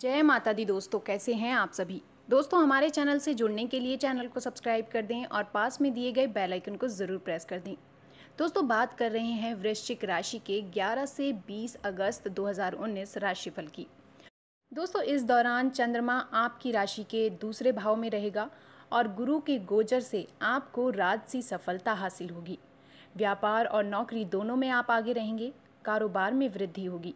जय माता दी दोस्तों, कैसे हैं आप सभी? दोस्तों, हमारे चैनल से जुड़ने के लिए चैनल को सब्सक्राइब कर दें और पास में दिए गए बेल आइकन को ज़रूर प्रेस कर दें। दोस्तों, बात कर रहे हैं वृश्चिक राशि के 11 से 20 अगस्त 2019 राशिफल की। दोस्तों, इस दौरान चंद्रमा आपकी राशि के दूसरे भाव में रहेगा और गुरु के गोचर से आपको राजसी सफलता हासिल होगी। व्यापार और नौकरी दोनों में आप आगे रहेंगे, कारोबार में वृद्धि होगी।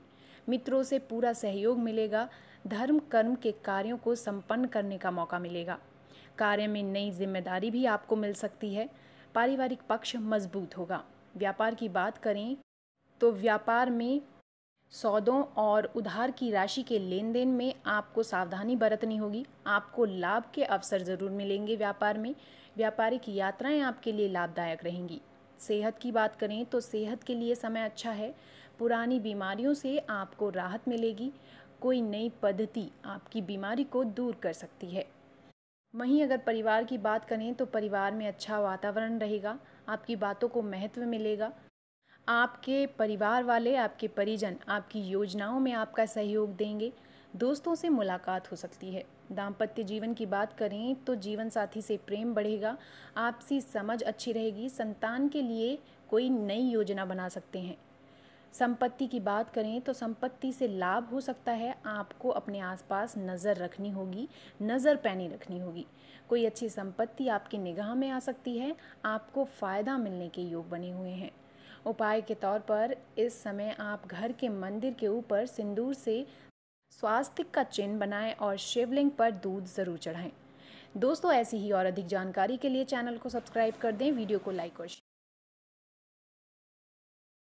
मित्रों से पूरा सहयोग मिलेगा धर्म, कर्म के कार्यों को संपन्न करने का मौका मिलेगा। कार्य में नई ज़िम्मेदारी भी आपको मिल सकती है। पारिवारिक पक्ष मज़बूत होगा। व्यापार की बात करें तो व्यापार में सौदों और उधार की राशि के लेन देन में आपको सावधानी बरतनी होगी। आपको लाभ के अवसर ज़रूर मिलेंगे व्यापार में। व्यापारिक यात्राएँ आपके लिए लाभदायक रहेंगी। सेहत की बात करें तो सेहत के लिए समय अच्छा है। पुरानी बीमारियों से आपको राहत मिलेगी। कोई नई पद्धति आपकी बीमारी को दूर कर सकती है। वहीं अगर परिवार की बात करें तो परिवार में अच्छा वातावरण रहेगा, आपकी बातों को महत्व मिलेगा। आपके परिवार वाले, आपके परिजन आपकी योजनाओं में आपका सहयोग देंगे, दोस्तों से मुलाकात हो सकती है। दाम्पत्य जीवन की बात करें तो जीवन साथी से प्रेम बढ़ेगा, आपसी समझ अच्छी रहेगी, संतान के लिए कोई नई योजना बना सकते हैं। संपत्ति की बात करें तो संपत्ति से लाभ हो सकता है। आपको अपने आसपास नज़र रखनी होगी, नज़र पैनी रखनी होगी। कोई अच्छी संपत्ति आपकी निगाह में आ सकती है, आपको फ़ायदा मिलने के योग बने हुए हैं। उपाय के तौर पर इस समय आप घर के मंदिर के ऊपर सिंदूर से स्वास्तिक का चिन्ह बनाएँ और शिवलिंग पर दूध ज़रूर चढ़ाएँ। दोस्तों, ऐसी ही और अधिक जानकारी के लिए चैनल को सब्सक्राइब कर दें, वीडियो को लाइक और